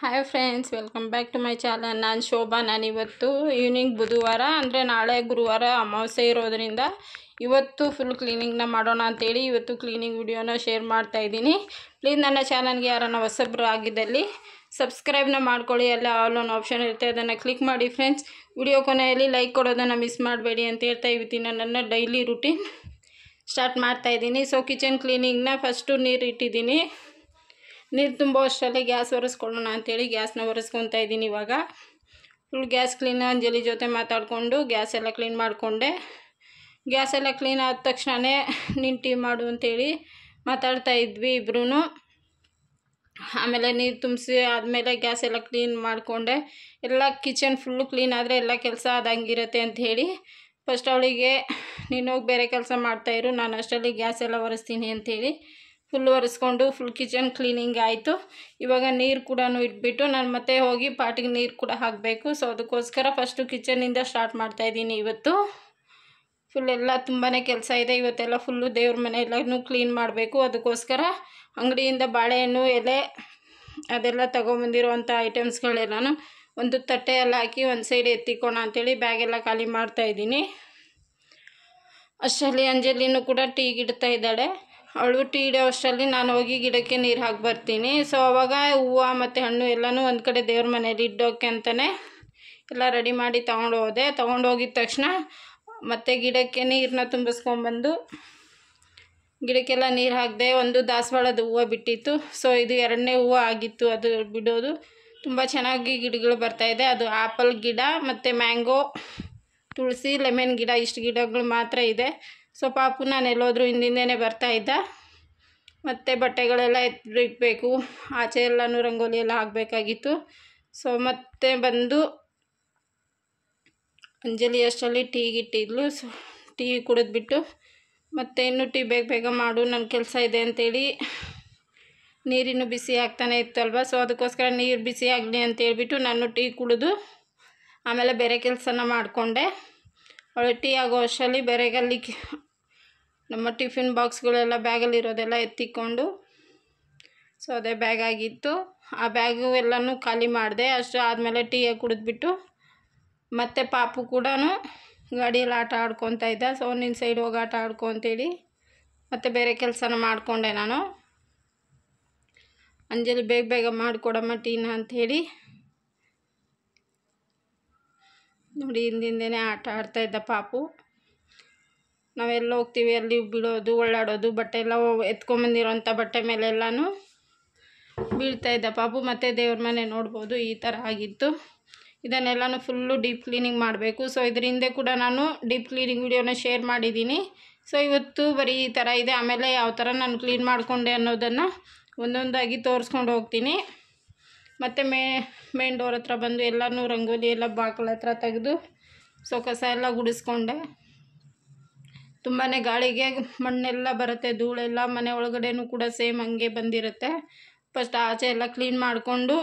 Hi friends welcome back to my channel ನಾನು ಶೋಭಾ ನಾನಿವತ್ತು evening ಬುಧವಾರ, ಅಂದರೆ ನಾಳೆ ಗುರುವಾರ ಅಮಾವಾಸ್ಯೆ ಇರೋದರಿಂದ ಇವತ್ತು ಫುಲ್ ಕ್ಲೀನಿಂಗ್ನ ಮಾಡೋಣ ಅಂತೇಳಿ ಇವತ್ತು ಕ್ಲೀನಿಂಗ್ ವಿಡಿಯೋನ ಶೇರ್ ಮಾಡ್ತಾ ಇದ್ದೀನಿ. ಪ್ಲೀಸ್ ನನ್ನ ಚಾನಲ್ಗೆ ಯಾರನ್ನ ಹೊಸಬ್ರು ಆಗಿದ್ದಲ್ಲಿ ಸಬ್ಸ್ಕ್ರೈಬ್ನ ಮಾಡ್ಕೊಳ್ಳಿ. ಎಲ್ಲ ಆಲ್ ಒನ್ ಆಪ್ಷನ್ ಇರುತ್ತೆ. ಅದನ್ನು ಕ್ಲಿಕ್ ಮಾಡಿ ಫ್ರೆಂಡ್ಸ್ ವಿಡಿಯೋ ಕೊನೆಯಲ್ಲಿ ಲೈಕ್ ಕೊಡೋದನ್ನು ಮಿಸ್ ಮಾಡಬೇಡಿ ಅಂತ ಹೇಳ್ತಾ ಇವತ್ತಿನ ನನ್ನ ಡೈಲಿ ರುಟೀನ್ ಸ್ಟಾರ್ಟ್ ಮಾಡ್ತಾ ಇದ್ದೀನಿ. ಸೊ ಕಿಚನ್ ಕ್ಲೀನಿಂಗ್ನ ಫಸ್ಟು ನೀರು ಇಟ್ಟಿದ್ದೀನಿ. ನೀರು ತುಂಬೋ ಅಷ್ಟರಲ್ಲಿ ಗ್ಯಾಸ್ ಒರೆಸ್ಕೊಳ್ಳೋಣ ಅಂಥೇಳಿ ಗ್ಯಾಸ್ನ ಒರೆಸ್ಕೊತಾ ಇದ್ದೀನಿ ಇವಾಗ. ಫುಲ್ ಗ್ಯಾಸ್ ಕ್ಲೀನ್ ಅಂಜಲಿ ಜೊತೆ ಮಾತಾಡಿಕೊಂಡು ಗ್ಯಾಸ್ ಎಲ್ಲ ಕ್ಲೀನ್ ಮಾಡಿಕೊಂಡೆ. ಗ್ಯಾಸ್ ಎಲ್ಲ ಕ್ಲೀನ್ ಆದ ತಕ್ಷಣವೇ ನೀನು ಟೀ ಮಾಡು ಅಂತೇಳಿ ಮಾತಾಡ್ತಾ ಇದ್ವಿ ಇಬ್ರೂ ಆಮೇಲೆ ನೀರು ತುಂಬಿಸಿ ಆದಮೇಲೆ ಗ್ಯಾಸ್ ಎಲ್ಲ ಕ್ಲೀನ್ ಮಾಡಿಕೊಂಡೆ. ಎಲ್ಲ ಕಿಚನ್ ಫುಲ್ಲು ಕ್ಲೀನ್ ಆದರೆ ಎಲ್ಲ ಕೆಲಸ ಆದಂಗಿರುತ್ತೆ ಅಂತ ಹೇಳಿ ಫಸ್ಟ್ ಅವಳಿಗೆ, ನೀನು ಹೋಗಿ ಬೇರೆ ಕೆಲಸ ಮಾಡ್ತಾಯಿರು ನಾನು ಅಷ್ಟರಲ್ಲಿ ಗ್ಯಾಸ್ ಎಲ್ಲ ಒರೆಸ್ತೀನಿ ಅಂಥೇಳಿ ಫುಲ್ ಒರೆಸ್ಕೊಂಡು ಫುಲ್ ಕಿಚನ್ ಕ್ಲೀನಿಂಗ್ ಆಯಿತು. ಇವಾಗ ನೀರು ಕೂಡ ಇಟ್ಬಿಟ್ಟು ನಾನು ಮತ್ತೆ ಹೋಗಿ ಪಾಟಿಗೆ ನೀರು ಕೂಡ ಹಾಕಬೇಕು. ಸೊ ಅದಕ್ಕೋಸ್ಕರ ಫಸ್ಟು ಕಿಚನಿಂದ ಸ್ಟಾರ್ಟ್ ಮಾಡ್ತಾಯಿದ್ದೀನಿ ಇವತ್ತು. ಫುಲ್ ಎಲ್ಲ ತುಂಬಾ ಕೆಲಸ ಇದೆ. ಇವತ್ತೆಲ್ಲ ಫುಲ್ಲು ದೇವ್ರ ಮನೆ ಎಲ್ಲನೂ ಕ್ಲೀನ್ ಮಾಡಬೇಕು. ಅದಕ್ಕೋಸ್ಕರ ಅಂಗಡಿಯಿಂದ ಬಾಳೆಹಣ್ಣು, ಎಲೆ, ಅದೆಲ್ಲ ತೊಗೊಂಬಂದಿರುವಂಥ ಐಟಮ್ಸ್ಗಳೆಲ್ಲನೂ ಒಂದು ತಟ್ಟೆ ಎಲ್ಲ ಹಾಕಿ ಒಂದು ಸೈಡ್ ಎತ್ತಿಕೋಣ ಅಂಥೇಳಿ ಬ್ಯಾಗೆಲ್ಲ ಖಾಲಿ ಮಾಡ್ತಾಯಿದ್ದೀನಿ ಅಷ್ಟರಲ್ಲಿ ಅಂಜಲಿನೂ ಕೂಡ ಟೀ ಇಡ್ತಾ ಇದ್ದಾಳೆ. ಅವಳು ಟೀ ಇಡೋ ಅಷ್ಟರಲ್ಲಿ ನಾನು ಹೋಗಿ ಗಿಡಕ್ಕೆ ನೀರು ಹಾಕಿ ಬರ್ತೀನಿ. ಸೊ ಅವಾಗ ಹೂವು ಮತ್ತು ಹಣ್ಣು ಎಲ್ಲನೂ ಒಂದು ಕಡೆ ದೇವ್ರ ಮನೇಲಿ ಇಡೋಕ್ಕೆ ಅಂತಲೇ ಎಲ್ಲ ರೆಡಿ ಮಾಡಿ ತೊಗೊಂಡು ಹೋದೆ. ತೊಗೊಂಡು ಹೋಗಿದ ತಕ್ಷಣ ಮತ್ತು ಗಿಡಕ್ಕೆ ನೀರನ್ನ ತುಂಬಿಸ್ಕೊಂಬಂದು ಗಿಡಕ್ಕೆಲ್ಲ ನೀರು ಹಾಕಿದೆ ಒಂದು ದಾಸವಾಳದ ಹೂವು ಬಿಟ್ಟಿತ್ತು. ಸೊ ಇದು ಎರಡನೇ ಹೂವು ಆಗಿತ್ತು ಅದು ಬಿಡೋದು. ತುಂಬ ಚೆನ್ನಾಗಿ ಗಿಡಗಳು ಬರ್ತಾಯಿದೆ ಅದು ಆ್ಯಪಲ್ ಗಿಡ ಮತ್ತು ಮ್ಯಾಂಗೋ, ತುಳಸಿ, ಲೆಮನ್ ಗಿಡ ಇಷ್ಟು ಗಿಡಗಳು ಮಾತ್ರ ಇದೆ. ಸೊ ಪಾಪು ನಾನು ಎಲ್ಲೋದ್ರೂ ಹಿಂದಿಂದೇ ಬರ್ತಾ ಇದ್ದ. ಮತ್ತು ಬಟ್ಟೆಗಳೆಲ್ಲ ಎತ್ತಿಡಬೇಕು ಆಚೆ ಎಲ್ಲನೂ ರಂಗೋಲಿ ಎಲ್ಲ ಹಾಕಬೇಕಾಗಿತ್ತು. ಸೊ ಮತ್ತೆ ಬಂದು ಅಂಜಲಿ ಅಷ್ಟರಲ್ಲಿ ಟೀಗಿಟ್ಟಿದ್ಲು ಸೊ ಟೀ ಕುಡಿದ್ಬಿಟ್ಟು ಮತ್ತೆ ಇನ್ನೂ ಟೀ ಬೇಗ ಬೇಗ ಮಾಡು ನನ್ನ ಕೆಲಸ ಇದೆ ಅಂತೇಳಿ ನೀರಿನ್ನು ಬಿಸಿ ಆಗ್ತಾನೆ ಇತ್ತಲ್ವ? ಸೊ ಅದಕ್ಕೋಸ್ಕರ ನೀರು ಬಿಸಿ ಆಗಲಿ ಅಂತ ಹೇಳಿಬಿಟ್ಟು ನಾನು ಟೀ ಕುಡಿದು ಆಮೇಲೆ ಬೇರೆ ಕೆಲಸನ ಮಾಡಿಕೊಂಡೆ. ಅವಳು ಟೀ ಆಗೋ ಅಷ್ಟರಲ್ಲಿ ಬೇರೆಗಲ್ಲಿ ನಮ್ಮ ಟಿಫಿನ್ ಬಾಕ್ಸ್ಗಳೆಲ್ಲ ಬ್ಯಾಗಲ್ಲಿರೋದೆಲ್ಲ ಎತ್ತಿಕೊಂಡು ಸೊ ಅದೇ ಬ್ಯಾಗ್ ಆಗಿತ್ತು ಆ ಬ್ಯಾಗು ಎಲ್ಲನೂ ಖಾಲಿ ಮಾಡಿದೆ. ಅಷ್ಟು ಆದಮೇಲೆ ಟೀ ಕುಡಿದ್ಬಿಟ್ಟು ಮತ್ತು ಪಾಪು ಕೂಡ ಗಾಡಿಯಲ್ಲಿ ಆಟ ಆಡ್ಕೊತಾ ಇದ್ದ. ಸೊ ನಿನ್ನ ಸೈಡ್ ಹೋಗಿ ಆಟ ಆಡ್ಕೊ ಅಂತೇಳಿ ಮತ್ತು ಬೇರೆ ಕೆಲಸನ ಮಾಡಿಕೊಂಡೆ ನಾನು. ಅಂಜಲಿ ಬೇಗ ಬೇಗ ಮಾಡಿಕೊಡಮ್ಮ ಟೀನ ಅಂಥೇಳಿ ನೋಡಿ ಹಿಂದಿಂದೇ ಆಟ ಆಡ್ತಾ ಇದ್ದ ಪಾಪು. ನಾವೆಲ್ಲ ಹೋಗ್ತೀವಿ, ಅಲ್ಲಿ ಬಿಡೋದು, ಓಡಾಡೋದು, ಬಟ್ಟೆ ಎಲ್ಲ ಎತ್ಕೊಂಬಂದಿರೋಂಥ ಬಟ್ಟೆ ಮೇಲೆಲ್ಲನೂ ಬೀಳ್ತಾ ಇದ್ದ ಪಾಪು. ಮತ್ತು ದೇವ್ರ ಮನೆ ನೋಡ್ಬೋದು, ಈ ಥರ ಆಗಿತ್ತು. ಇದನ್ನೆಲ್ಲನೂ ಫುಲ್ಲು ಡೀಪ್ ಕ್ಲೀನಿಂಗ್ ಮಾಡಬೇಕು. ಸೊ ಇದ್ರ ಹಿಂದೆ ಕೂಡ ನಾನು ಡೀಪ್ ಕ್ಲೀನಿಂಗ್ ವಿಡಿಯೋನ ಶೇರ್ ಮಾಡಿದ್ದೀನಿ. ಸೊ ಇವತ್ತು ಬರೀ ಈ ಥರ ಇದೆ. ಆಮೇಲೆ ಯಾವ ಥರ ನಾನು ಕ್ಲೀನ್ ಮಾಡಿಕೊಂಡೆ ಅನ್ನೋದನ್ನು ಒಂದೊಂದಾಗಿ ತೋರಿಸ್ಕೊಂಡು ಹೋಗ್ತೀನಿ. ಮತ್ತು ಮೇ ಮೇನ್ ಡೋರ್ ಹತ್ರ ಬಂದು ಎಲ್ಲನೂ ರಂಗೋಲಿ ಎಲ್ಲ ಬಾಗಿಲ ಹತ್ರ ತೆಗೆದು ಸೊ ಕಸ ಎಲ್ಲ ಗುಡಿಸ್ಕೊಂಡೆ. ತುಂಬಾ ಗಾಳಿಗೆ ಮಣ್ಣೆಲ್ಲ ಬರುತ್ತೆ, ಧೂಳೆಲ್ಲ ಮನೆ ಒಳಗಡೆನೂ ಕೂಡ ಸೇಮ್ ಹಂಗೆ ಬಂದಿರುತ್ತೆ. ಫಸ್ಟ್ ಆಚೆ ಎಲ್ಲ ಕ್ಲೀನ್ ಮಾಡಿಕೊಂಡು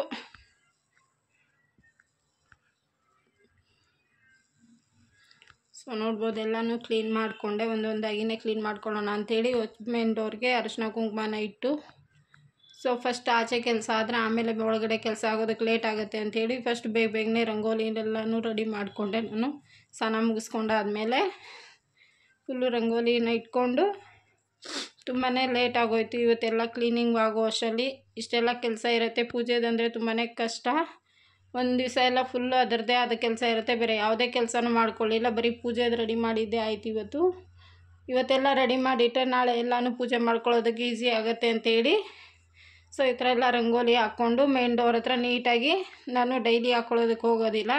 ಸೊ ನೋಡ್ಬೋದು, ಎಲ್ಲನೂ ಕ್ಲೀನ್ ಮಾಡಿಕೊಂಡೆ ಒಂದೊಂದಾಗಿನೇ ಕ್ಲೀನ್ ಮಾಡ್ಕೊಳ್ಳೋಣ ಅಂಥೇಳಿ ಡೋರ್ಗೆ ಅರಿಶಿನ ಕುಂಕುಮನ ಇಟ್ಟು ಸೊ ಫಸ್ಟ್ ಆಚೆ ಕೆಲಸ ಆದರೆ ಆಮೇಲೆ ಒಳಗಡೆ ಕೆಲಸ ಆಗೋದಕ್ಕೆ ಲೇಟ್ ಆಗುತ್ತೆ ಅಂಥೇಳಿ ಫಸ್ಟ್ ಬೇಗ ಬೇಗನೆ ರಂಗೋಲಿ ಎಲ್ಲನೂ ರೆಡಿ ಮಾಡಿಕೊಂಡೆ ನಾನು, ಸ್ನಾನ ಮುಗಿಸ್ಕೊಂಡಾದ್ಮೇಲೆ. ಫುಲ್ಲು ರಂಗೋಲಿನ ಇಟ್ಕೊಂಡು ತುಂಬಾ ಲೇಟ್ ಆಗೋಯ್ತು. ಇವತ್ತೆಲ್ಲ ಕ್ಲೀನಿಂಗ್ ಆಗೋ ಅಷ್ಟರಲ್ಲಿ ಇಷ್ಟೆಲ್ಲ ಕೆಲಸ ಇರುತ್ತೆ. ಪೂಜೆದಂದರೆ ತುಂಬಾ ಕಷ್ಟ. ಒಂದು ದಿವಸ ಎಲ್ಲ ಫುಲ್ಲು ಅದರದ್ದೇ ಆದ ಕೆಲಸ ಇರುತ್ತೆ. ಬೇರೆ ಯಾವುದೇ ಕೆಲಸನೂ ಮಾಡ್ಕೊಳ್ಳಿಲ್ಲ. ಬರೀ ಪೂಜೆದು ರೆಡಿ ಮಾಡಿದ್ದೆ ಆಯ್ತು ಇವತ್ತು. ಇವತ್ತೆಲ್ಲ ರೆಡಿ ಮಾಡಿಟ್ಟರೆ ನಾಳೆ ಎಲ್ಲನೂ ಪೂಜೆ ಮಾಡ್ಕೊಳ್ಳೋದಕ್ಕೆ ಈಸಿ ಆಗುತ್ತೆ ಅಂತೇಳಿ. ಸೊ, ಈ ಥರ ಎಲ್ಲ ರಂಗೋಲಿ ಹಾಕ್ಕೊಂಡು ಮೇನ್ ಡೋರ್ ಹತ್ರ ನೀಟಾಗಿ ನಾನು ಡೈಲಿ ಹಾಕ್ಕೊಳ್ಳೋದಕ್ಕೆ ಹೋಗೋದಿಲ್ಲ.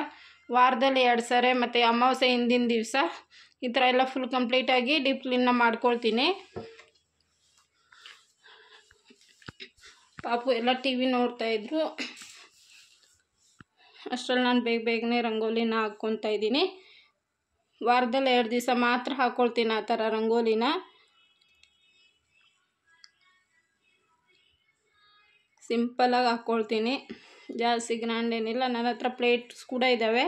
ವಾರದಲ್ಲಿ ಎರಡು ಸರಿ ಮತ್ತು ಅಮಾವಾಸ್ಯೆ ಹಿಂದಿನ ದಿವಸ ಈ ಥರ ಎಲ್ಲ ಫುಲ್ ಕಂಪ್ಲೀಟಾಗಿ ಡೀಪ್ ಕ್ಲೀನ್ನ ಮಾಡ್ಕೊಳ್ತೀನಿ. ಪಾಪು ಎಲ್ಲ ಟಿ ವಿ ನೋಡ್ತಾಯಿದ್ರು ಅಷ್ಟರಲ್ಲಿ ನಾನು ಬೇಗ ಬೇಗನೆ ರಂಗೋಲಿನ ಹಾಕ್ಕೊತಾ ಇದ್ದೀನಿ. ವಾರದಲ್ಲಿ ಎರಡು ದಿವಸ ಮಾತ್ರ ಹಾಕ್ಕೊಳ್ತೀನಿ ಆ ಥರ ರಂಗೋಲಿನ. ಸಿಂಪಲಾಗಿ ಹಾಕ್ಕೊಳ್ತೀನಿ ಜಾಸ್ತಿ ಗ್ರ್ಯಾಂಡ್ ಏನಿಲ್ಲ. ನನ್ನ ಹತ್ರ ಪ್ಲೇಟ್ಸ್ ಕೂಡ ಇದ್ದಾವೆ.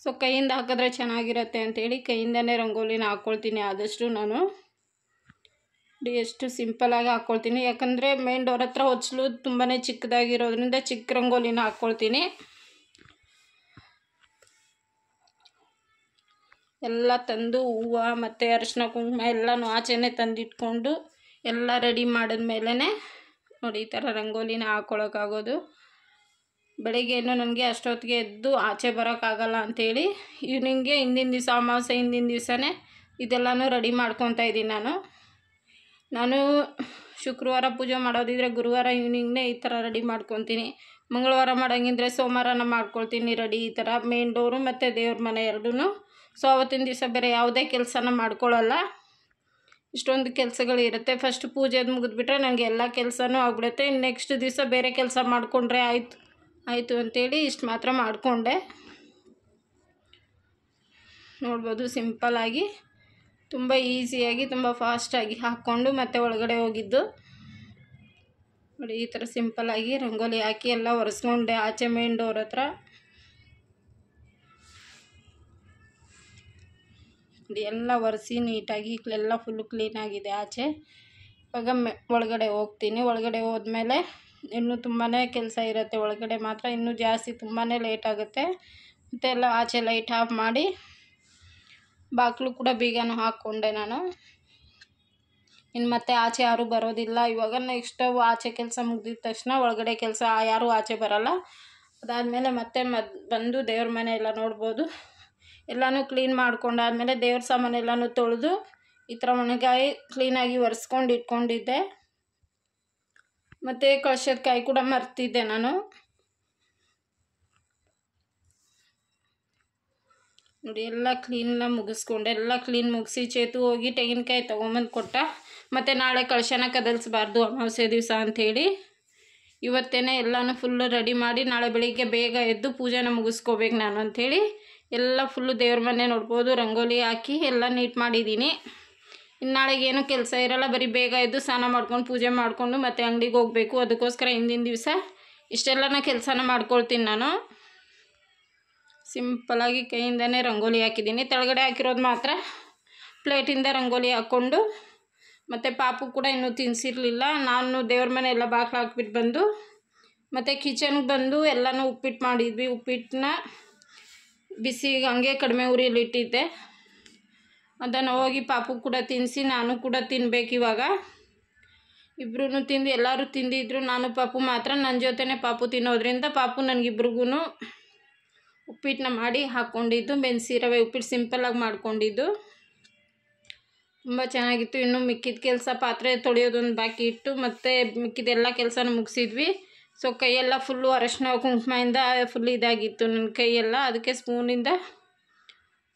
ಸೊ ಕೈಯಿಂದ ಹಾಕಿದ್ರೆ ಚೆನ್ನಾಗಿರುತ್ತೆ ಅಂಥೇಳಿ ಕೈಯಿಂದನೇ ರಂಗೋಲಿನ ಹಾಕ್ಕೊಳ್ತೀನಿ ಆದಷ್ಟು ನಾನು. ಎಷ್ಟು ಸಿಂಪಲಾಗಿ ಹಾಕ್ಕೊಳ್ತೀನಿ ಯಾಕಂದರೆ ಮೇನ್ ಡೋರ್ ಹತ್ರ ಹೊಚ್ಚಲು ತುಂಬಾ ಚಿಕ್ಕದಾಗಿರೋದ್ರಿಂದ ಚಿಕ್ಕ ರಂಗೋಲಿನ ಹಾಕ್ಕೊಳ್ತೀನಿ ಎಲ್ಲ ತಂದು ಹೂವು ಮತ್ತು ಅರಿಶಿನ ಕುಂಕುಮ ಎಲ್ಲನೂ ಆಚೆನೇ ತಂದಿಟ್ಕೊಂಡು ಎಲ್ಲ ರೆಡಿ ಮಾಡಿದ್ಮೇಲೆ ನೋಡಿ ಈ ಥರ ರಂಗೋಲಿನ ಹಾಕ್ಕೊಳಕ್ಕಾಗೋದು ಬೆಳಿಗ್ಗೆನೂ ನನಗೆ ಅಷ್ಟೊತ್ತಿಗೆ ಎದ್ದು ಆಚೆ ಬರೋಕ್ಕಾಗಲ್ಲ ಅಂಥೇಳಿ ಈವ್ನಿಂಗ್ಗೆ ಹಿಂದಿನ ದಿವಸ, ಅಮಾವಾಸ್ಯೆ ಹಿಂದಿನ ದಿವಸನೇ ಇದೆಲ್ಲನೂ ರೆಡಿ ಮಾಡ್ಕೊತಾ ಇದ್ದೀನಿ ನಾನು. ನಾನು ಶುಕ್ರವಾರ ಪೂಜೆ ಮಾಡೋದಿದ್ರೆ ಗುರುವಾರ ಈವ್ನಿಂಗ್ನೇ ಈ ಥರ ರೆಡಿ ಮಾಡ್ಕೊತೀನಿ. ಮಂಗಳವಾರ ಮಾಡೋಂಗಿದ್ರೆ ಸೋಮವಾರನ ಮಾಡ್ಕೊಳ್ತೀನಿ ರೆಡಿ ಈ ಥರ. ಮೇನ್ ಡೋರು ಮತ್ತು ದೇವ್ರ ಮನೆ ಎರಡೂ ಸೊ ಅವತ್ತಿನ ದಿವಸ ಬೇರೆ ಯಾವುದೇ ಕೆಲಸನ ಮಾಡ್ಕೊಳ್ಳಲ್ಲ. ಇಷ್ಟೊಂದು ಕೆಲಸಗಳು ಇರುತ್ತೆ. ಫಸ್ಟ್ ಪೂಜೆದು ಮುಗಿದ್ಬಿಟ್ರೆ ನನಗೆ ಎಲ್ಲ ಕೆಲಸನೂ ಆಗ್ಬಿಡುತ್ತೆ. ನೆಕ್ಸ್ಟ್ ದಿವಸ ಬೇರೆ ಕೆಲಸ ಮಾಡಿಕೊಂಡ್ರೆ ಆಯಿತು. ಆಯಿತು ಅಂತೇಳಿ ಇಷ್ಟು ಮಾತ್ರ ಮಾಡಿಕೊಂಡೆ. ನೋಡ್ಬೋದು ಸಿಂಪಲ್ಲಾಗಿ ತುಂಬ ಈಸಿಯಾಗಿ ತುಂಬ ಫಾಸ್ಟಾಗಿ ಹಾಕ್ಕೊಂಡು ಮತ್ತೆ ಒಳಗಡೆ ಹೋಗಿದ್ದು. ನೋಡಿ, ಈ ಥರ ಸಿಂಪಲ್ಲಾಗಿ ರಂಗೋಲಿ ಹಾಕಿ ಎಲ್ಲ ಒರೆಸ್ಕೊಂಡೆ ಆಚೆ ಮೇನ್ ಡೋರ್ ಹತ್ರ. ಎಲ್ಲ ಒರೆಸಿ ನೀಟಾಗಿ ಎಲ್ಲ ಫುಲ್ಲು ಕ್ಲೀನಾಗಿದೆ ಆಚೆ. ಇವಾಗ ಮೆ ಒಳಗಡೆ ಹೋಗ್ತೀನಿ. ಒಳಗಡೆ ಹೋದ್ಮೇಲೆ ಇನ್ನೂ ತುಂಬಾ ಕೆಲಸ ಇರುತ್ತೆ, ಒಳಗಡೆ ಮಾತ್ರ ಇನ್ನೂ ಜಾಸ್ತಿ ತುಂಬಾ ಲೇಟ್ ಆಗುತ್ತೆ. ಮತ್ತು ಎಲ್ಲ ಆಚೆ ಲೈಟ್ ಆಫ್ ಮಾಡಿ ಬಾಗಿಲು ಕೂಡ ಬೀಗನೂ ಹಾಕ್ಕೊಂಡೆ ನಾನು. ಇನ್ನು ಮತ್ತೆ ಆಚೆ ಯಾರೂ ಬರೋದಿಲ್ಲ. ಇವಾಗ ನೆಕ್ಸ್ಟ್ ಆಚೆ ಕೆಲಸ ಮುಗಿದ ತಕ್ಷಣ ಒಳಗಡೆ ಕೆಲಸ ಯಾರೂ ಆಚೆ ಬರೋಲ್ಲ. ಅದಾದಮೇಲೆ ಮತ್ತೆ ಮದ್ ಬಂದು ದೇವ್ರ ಮನೆ ಎಲ್ಲ ನೋಡ್ಬೋದು. ಎಲ್ಲನೂ ಕ್ಲೀನ್ ಮಾಡ್ಕೊಂಡಾದ್ಮೇಲೆ ದೇವ್ರ ಸಾಮಾನೆಲ್ಲನೂ ತೊಳೆದು ಈ ಥರ ಒಣಗಾಯಿ ಕ್ಲೀನಾಗಿ ಒರೆಸ್ಕೊಂಡು ಇಟ್ಕೊಂಡಿದ್ದೆ. ಮತ್ತು ಕಳಶದ ಕಾಯಿ ಕೂಡ ಮರ್ತಿದ್ದೆ ನಾನು. ನೋಡಿ, ಎಲ್ಲ ಕ್ಲೀನ್ನ ಮುಗಿಸ್ಕೊಂಡೆ. ಎಲ್ಲ ಕ್ಲೀನ್ ಮುಗಿಸಿ ಚೇತು ಹೋಗಿ ತೆಂಗಿನಕಾಯಿ ತೊಗೊಂಬಂದು ಕೊಟ್ಟ. ಮತ್ತು ನಾಳೆ ಕಳಶನ ಕದಲಿಸ್ಬಾರ್ದು ಅಮಾವಾಸ್ಯೆ ದಿವಸ ಅಂಥೇಳಿ. ಇವತ್ತೇನೆ ಎಲ್ಲನೂ ಫುಲ್ಲು ರೆಡಿ ಮಾಡಿ ನಾಳೆ ಬೆಳಿಗ್ಗೆ ಬೇಗ ಎದ್ದು ಪೂಜೆನ ಮುಗಿಸ್ಕೋಬೇಕು ನಾನು ಅಂಥೇಳಿ. ಎಲ್ಲ ಫುಲ್ಲು ದೇವ್ರ ಮನೆ ನೋಡ್ಬೋದು, ರಂಗೋಲಿ ಹಾಕಿ ಎಲ್ಲ ನೀಟ್ ಮಾಡಿದ್ದೀನಿ. ಇನ್ನು ನಾಳೆಗೆ ಏನೂ ಕೆಲಸ ಇರಲ್ಲ, ಬರೀ ಬೇಗ ಎದ್ದು ಸ್ನಾನ ಮಾಡ್ಕೊಂಡು ಪೂಜೆ ಮಾಡಿಕೊಂಡು ಮತ್ತೆ ಅಂಗಡಿಗೆ ಹೋಗಬೇಕು. ಅದಕ್ಕೋಸ್ಕರ ಹಿಂದಿನ ದಿವಸ ಇಷ್ಟೆಲ್ಲನ ಕೆಲಸನ ಮಾಡ್ಕೊಳ್ತೀನಿ ನಾನು. ಸಿಂಪಲಾಗಿ ಕೈಯಿಂದನೇ ರಂಗೋಲಿ ಹಾಕಿದ್ದೀನಿ. ಕೆಳಗಡೆ ಹಾಕಿರೋದು ಮಾತ್ರ ಪ್ಲೇಟಿಂದ ರಂಗೋಲಿ ಹಾಕ್ಕೊಂಡು ಮತ್ತು ಪಾಪು ಕೂಡ ಇನ್ನೂ ತಿನ್ನಿಸಿರಲಿಲ್ಲ ನಾನು ದೇವ್ರ ಮನೆ ಎಲ್ಲ ಬಾಗಿಲು ಹಾಕ್ಬಿಟ್ಟು ಬಂದು ಮತ್ತು ಕಿಚನ್ಗೆ ಬಂದು ಎಲ್ಲನೂ ಉಪ್ಪಿಟ್ಟು ಮಾಡಿದ್ವಿ. ಉಪ್ಪಿಟ್ಟನ್ನ ಬಿಸಿ ಹಂಗೆ ಕಡಿಮೆ ಉರಿಯಲ್ಲಿ ಇಟ್ಟಿದ್ದೆ. ಅದನ್ನು ಹೋಗಿ ಪಾಪು ಕೂಡ ತಿನ್ನಿಸಿ ನಾನು ಕೂಡ ತಿನ್ಬೇಕು ಇವಾಗ. ಇಬ್ರು ತಿಂದು ಎಲ್ಲರೂ ತಿಂದಿದ್ರು, ನಾನು ಪಾಪು ಮಾತ್ರ. ನನ್ನ ಜೊತೆನೇ ಪಾಪು ತಿನ್ನೋದ್ರಿಂದ ಪಾಪು ನನಗಿಬ್ರಿಗೂ ಉಪ್ಪಿಟ್ಟನ್ನ ಮಾಡಿ ಹಾಕ್ಕೊಂಡಿದ್ದು ಬೆನ್ಸಿ ರವೆ ಉಪ್ಪಿಟ್ಟು ಸಿಂಪಲ್ಲಾಗಿ ಮಾಡ್ಕೊಂಡಿದ್ದು. ತುಂಬ ಚೆನ್ನಾಗಿತ್ತು. ಇನ್ನು ಮಿಕ್ಕಿದ ಕೆಲಸ ಪಾತ್ರೆ ತೊಳೆಯೋದೊಂದು ಬಾಕಿ ಇಟ್ಟು, ಮತ್ತು ಮಿಕ್ಕಿದೆಲ್ಲ ಕೆಲಸನೂ ಮುಗಿಸಿದ್ವಿ. ಸೊ ಕೈಯೆಲ್ಲ ಫುಲ್ಲು ಅರಶಿನ ಕುಂಕುಮದಿಂದ ಫುಲ್ ಇದಾಗಿತ್ತು ನನ್ನ ಕೈಯೆಲ್ಲ. ಅದಕ್ಕೆ ಸ್ಪೂನಿಂದ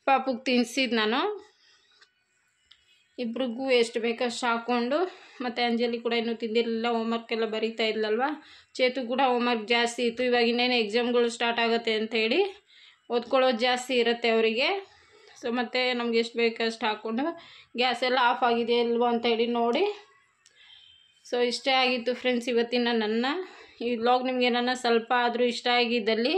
ಪಾಪುಗೆ ತಿನ್ನಿಸಿದ್ದು ನಾನು. ಇಬ್ರಿಗೂ ಎಷ್ಟು ಬೇಕಷ್ಟು ಹಾಕ್ಕೊಂಡು, ಮತ್ತು ಅಂಜಲಿ ಕೂಡ ಇನ್ನೂ ತಿಂದಿರಲಿಲ್ಲ ಹೋಮ್ವರ್ಕ್ ಎಲ್ಲ ಬರೀತಾ ಇದ್ಲಲ್ವ? ಚೇತು ಕೂಡ ಹೋಮ್ವರ್ಕ್ ಜಾಸ್ತಿ ಇತ್ತು. ಇವಾಗ ಇನ್ನೇನು ಎಕ್ಸಾಮ್ಗಳು ಸ್ಟಾರ್ಟ್ ಆಗುತ್ತೆ ಹೇಳಿ ಓದ್ಕೊಳ್ಳೋದು ಜಾಸ್ತಿ ಇರುತ್ತೆ ಅವರಿಗೆ. ಸೊ ಮತ್ತು ನಮ್ಗೆ ಎಷ್ಟು ಬೇಕಷ್ಟು ಹಾಕ್ಕೊಂಡು ಗ್ಯಾಸ್ ಎಲ್ಲ ಆಫ್ ಆಗಿದೆ ಇಲ್ವೋ ಅಂತೇಳಿ ನೋಡಿ. ಸೊ ಇಷ್ಟೇ ಆಗಿತ್ತು ಫ್ರೆಂಡ್ಸ್ ಇವತ್ತಿನ ನನ್ನ. ಈ ಬ್ಲಾಗ್ ನಿಮಗೆ ನನ್ನ ಸ್ವಲ್ಪ ಆದರೂ ಇಷ್ಟ ಆಗಿದ್ದಲ್ಲಿ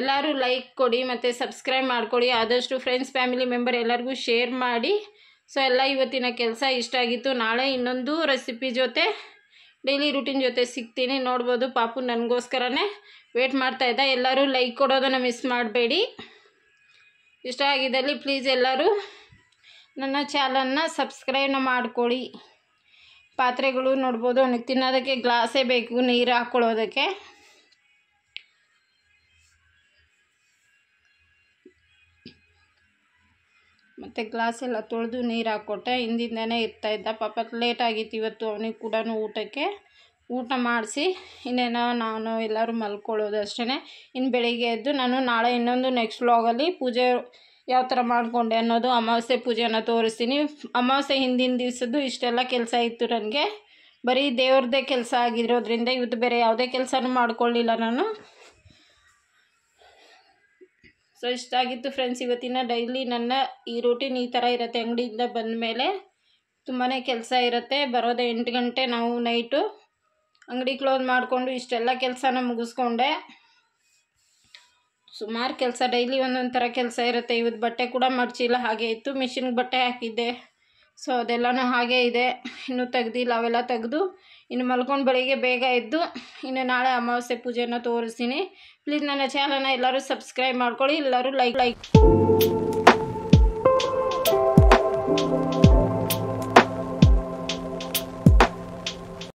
ಎಲ್ಲರೂ ಲೈಕ್ ಕೊಡಿ, ಮತ್ತು ಸಬ್ಸ್ಕ್ರೈಬ್ ಮಾಡಿಕೊಡಿ. ಆದಷ್ಟು ಫ್ರೆಂಡ್ಸ್ ಫ್ಯಾಮಿಲಿ ಮೆಂಬರ್ ಎಲ್ಲರಿಗೂ ಶೇರ್ ಮಾಡಿ. ಸೊ ಎಲ್ಲ ಇವತ್ತಿನ ಕೆಲಸ ಇಷ್ಟ ಆಗಿತ್ತು. ನಾಳೆ ಇನ್ನೊಂದು ರೆಸಿಪಿ ಜೊತೆ ಡೈಲಿ ರೂಟೀನ್ ಜೊತೆ ಸಿಗ್ತೀನಿ. ನೋಡ್ಬೋದು ಪಾಪು ನನಗೋಸ್ಕರನೇ ವೇಟ್ ಮಾಡ್ತಾ ಇದ್ದ. ಎಲ್ಲರೂ ಲೈಕ್ ಕೊಡೋದನ್ನು ಮಿಸ್ ಮಾಡಬೇಡಿ. ಇಷ್ಟ ಆಗಿದ್ದಲ್ಲಿ ಪ್ಲೀಸ್ ಎಲ್ಲರೂ ನನ್ನ ಚಾನಲ್ನ ಸಬ್ಸ್ಕ್ರೈಬ್ನ ಮಾಡ್ಕೊಳ್ಳಿ. ಪಾತ್ರೆಗಳು ನೋಡ್ಬೋದು ಅವನಿಗೆ ತಿನ್ನೋದಕ್ಕೆ ಗ್ಲಾಸೇ ಬೇಕು, ನೀರು ಹಾಕ್ಕೊಳ್ಳೋದಕ್ಕೆ. ಮತ್ತು ಗ್ಲಾಸ್ ಎಲ್ಲ ತೊಳೆದು ನೀರು ಹಾಕ್ಕೊಟ್ಟೆ. ಹಿಂದಿಂದನೇ ಇರ್ತಾಯಿದ್ದ ಪಾಪ ಲೇಟ್ ಆಗಿತ್ತು ಇವತ್ತು ಅವನಿಗೆ ಕೂಡ ಊಟಕ್ಕೆ. ಊಟ ಮಾಡಿಸಿ ಇನ್ನೇನೋ ನಾನು ಎಲ್ಲರೂ ಮಲ್ಕೊಳ್ಳೋದು ಅಷ್ಟೇ ಇನ್ನು ಬೆಳಿಗ್ಗೆ ಎದ್ದು ನಾನು ನಾಳೆ ಇನ್ನೊಂದು ನೆಕ್ಸ್ಟ್ ವ್ಲಾಗಲ್ಲಿ ಪೂಜೆ ಯಾವ ಥರ ಮಾಡಿಕೊಂಡೆ ಅನ್ನೋದು ಅಮಾವಾಸ್ಯೆ ಪೂಜೆನ ತೋರಿಸ್ತೀನಿ. ಅಮಾವಾಸ್ಯೆ ಹಿಂದಿನ ದಿವಸದ್ದು ಇಷ್ಟೆಲ್ಲ ಕೆಲಸ ಇತ್ತು ನನಗೆ. ಬರೀ ದೇವ್ರದ್ದೇ ಕೆಲಸ ಆಗಿರೋದ್ರಿಂದ ಇವತ್ತು ಬೇರೆ ಯಾವುದೇ ಕೆಲಸನೂ ಮಾಡಿಕೊಳ್ಳಿಲ್ಲ ನಾನು. ಸೊ ಇಷ್ಟ ಆಗಿತ್ತು ಫ್ರೆಂಡ್ಸ್ ಇವತ್ತಿನ ಡೈಲಿ ನನ್ನ ಈ ರೂಟೀನ್ ಈ ಥರ ಇರುತ್ತೆ. ಅಂಗಡಿಯಿಂದ ಬಂದ ಮೇಲೆ ತುಂಬಾ ಕೆಲಸ ಇರುತ್ತೆ. ಬರೋದೇ ಎಂಟು ಗಂಟೆ ನಾವು ನೈಟು ಅಂಗಡಿ ಕ್ಲೋಸ್ ಮಾಡಿಕೊಂಡು ಇಷ್ಟೆಲ್ಲ ಕೆಲಸನ ಮುಗಿಸ್ಕೊಂಡೆ. ಸುಮಾರು ಕೆಲಸ ಡೈಲಿ ಒಂದೊಂದು ಥರ ಕೆಲಸ ಇರುತ್ತೆ. ಇವತ್ತು ಬಟ್ಟೆ ಕೂಡ ಮಡಚಿಲ್ಲ, ಹಾಗೆ ಇತ್ತು. ಮಿಷಿನ್ಗೆ ಬಟ್ಟೆ ಹಾಕಿದ್ದೆ. ಸೊ ಅದೆಲ್ಲನೂ ಹಾಗೇ ಇದೆ. ಇನ್ನೂ ತೆಗ್ದಿಲ್ಲ, ಅವೆಲ್ಲ ತೆಗೆದು ಇನ್ನು ಮಲ್ಕೊಂಡು ಬೆಳಿಗ್ಗೆ ಬೇಗ ಎದ್ದು ಇನ್ನು ನಾಳೆ ಅಮಾವಾಸ್ಯೆ ಪೂಜೆನ ತೋರಿಸ್ತೀನಿ. ಪ್ಲೀಸ್ ನನ್ನ ಚಾನಲ್ನ ಎಲ್ಲರೂ ಸಬ್ಸ್ಕ್ರೈಬ್ ಮಾಡ್ಕೊಳ್ಳಿ, ಎಲ್ಲರೂ ಲೈಕ್ ಲೈಕ್